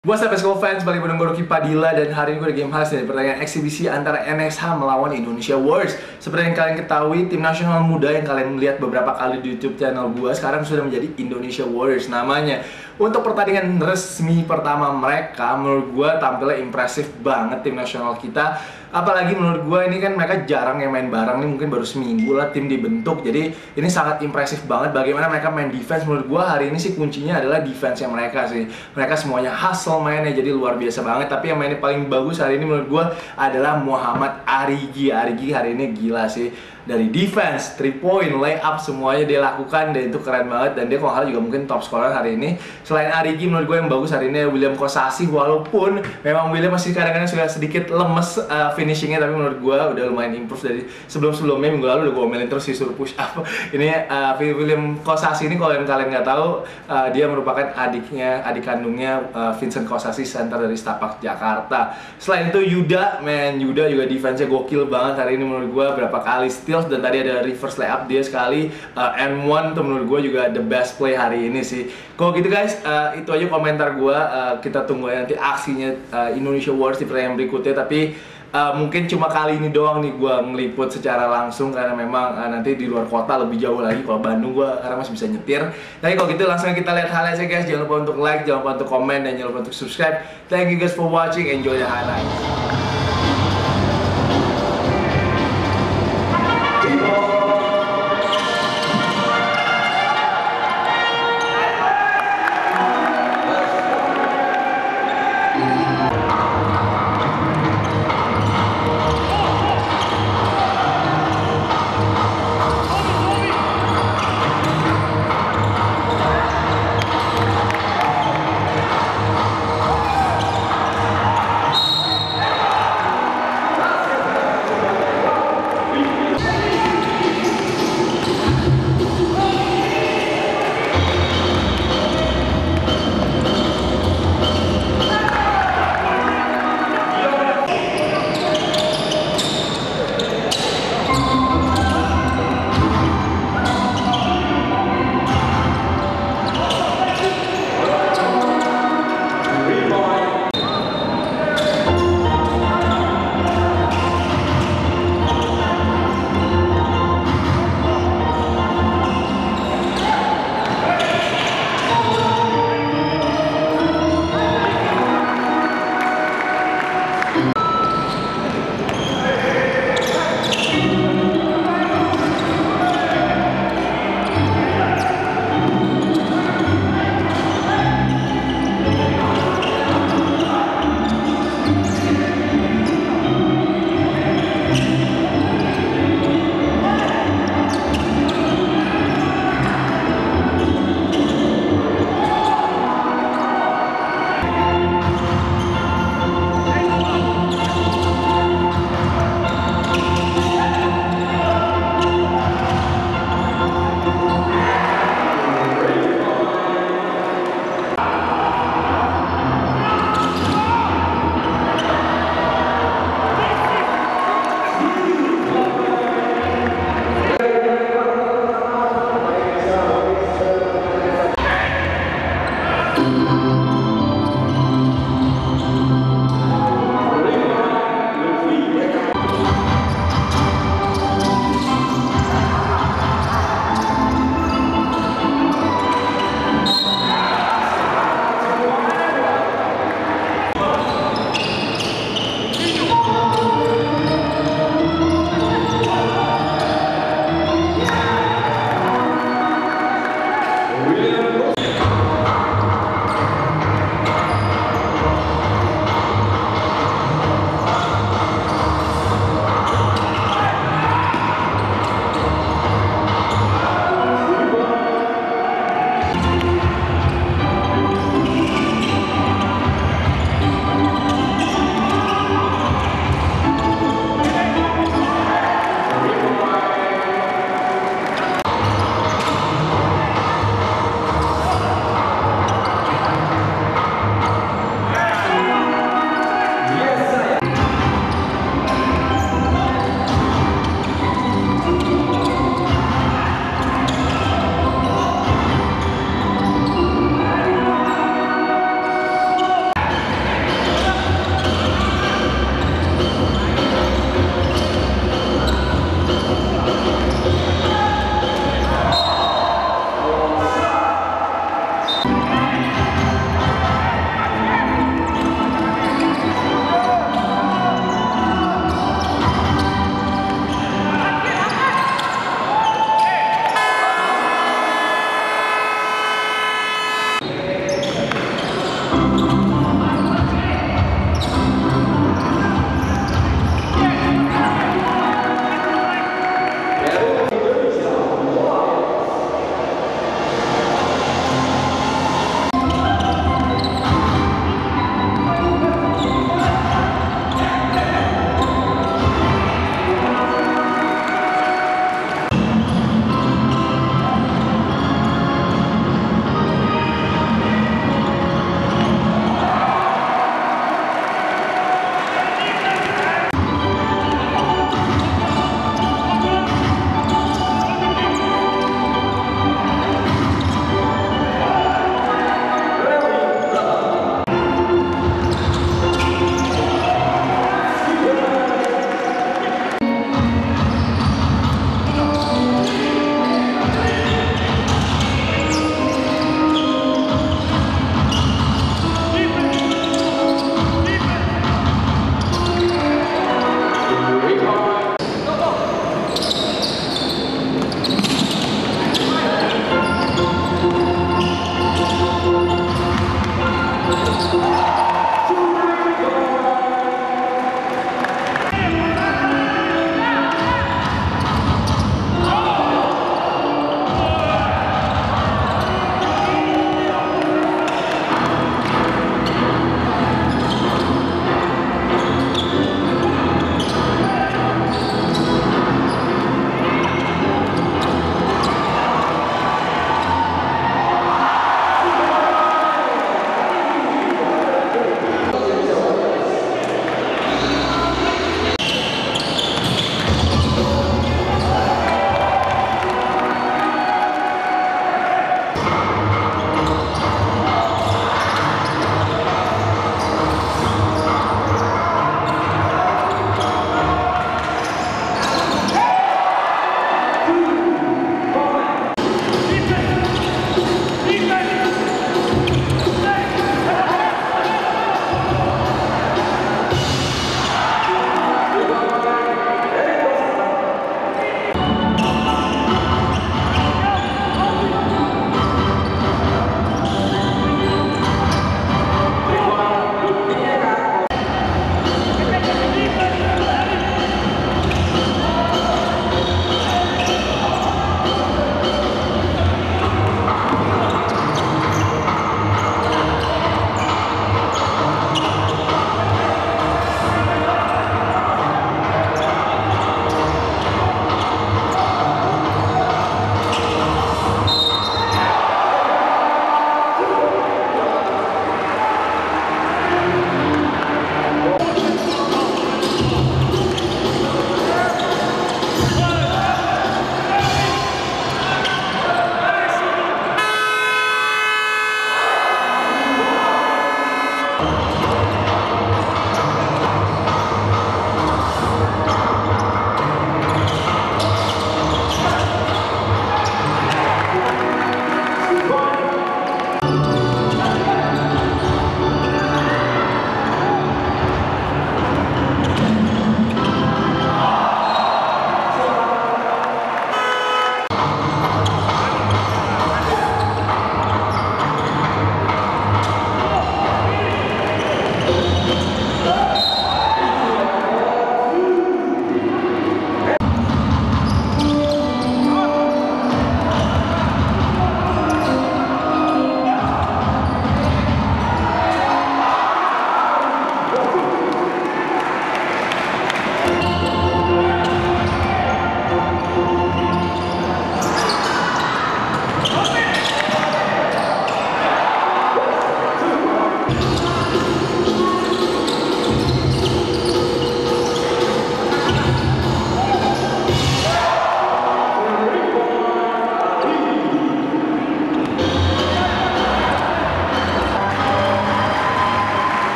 What's up Esco fans, balik bareng gue Rocky Padilla dan hari ini gue ada game khas dari pertandingan eksibisi antara NSH melawan Indonesia Wars Seperti yang kalian ketahui, tim nasional muda yang kalian melihat beberapa kali di YouTube channel gue sekarang sudah menjadi Indonesia Warriors namanya. Untuk pertandingan resmi pertama mereka, menurut gue tampilnya impresif banget tim nasional kita apalagi menurut gue ini kan mereka jarang yang main bareng nih mungkin baru seminggu lah tim dibentuk. Jadi ini sangat impresif banget bagaimana mereka main defense. Menurut gue hari ini sih kuncinya adalah defense yang mereka sih. Mereka semuanya hustle mainnya jadi luar biasa banget. Tapi yang mainnya paling bagus hari ini menurut gue adalah Muhammad Arigi. Arigi hari ini gila sih dari defense, three point, layup semuanya dia lakukan dan itu keren banget dan dia kalau juga mungkin top scorer hari ini. Selain Arigi menurut gue yang bagus hari ini William Kosasi walaupun memang William masih kadang-kadang sudah sedikit lemes uh, finishingnya tapi menurut gue udah lumayan improve dari sebelum-sebelumnya minggu lalu udah gue omelin terus si suruh push up. ini uh, William Kosasi ini kalau yang kalian nggak tahu uh, dia merupakan adiknya adik kandungnya uh, Vincent Kosasi center dari Stapak Jakarta. Selain itu Yuda, man Yuda juga defense-nya gokil banget hari ini menurut gue berapa kali steals dan tadi ada reverse layup dia sekali uh, N1 tuh menurut gue juga the best play hari ini sih. Kalau gitu guys uh, itu aja komentar gue uh, kita tunggu nanti aksinya uh, Indonesia Wars di pertandingan berikutnya. Tapi uh, mungkin cuma kali ini doang nih gue ngeliput secara langsung karena memang uh, nanti di luar kota lebih jauh lagi. Kalau Bandung gue karena masih bisa nyetir. Tapi kalau gitu langsung kita lihat highlightsnya guys. Jangan lupa untuk like jangan lupa untuk komen dan jangan lupa untuk subscribe. Thank you guys for watching. Enjoy the highlights